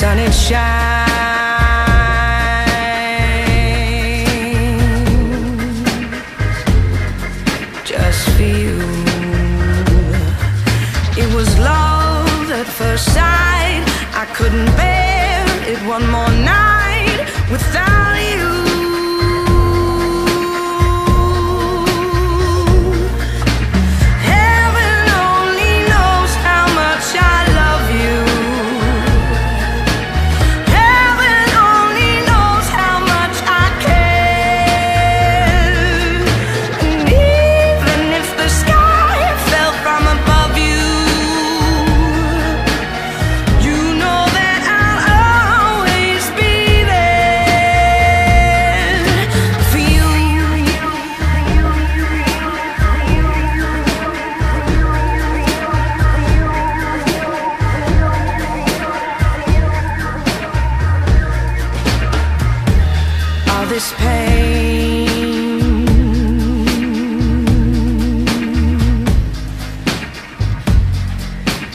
sun and shine just for you. It was love at first sight. I couldn't bear it one more night without. this pain.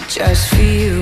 Just feel.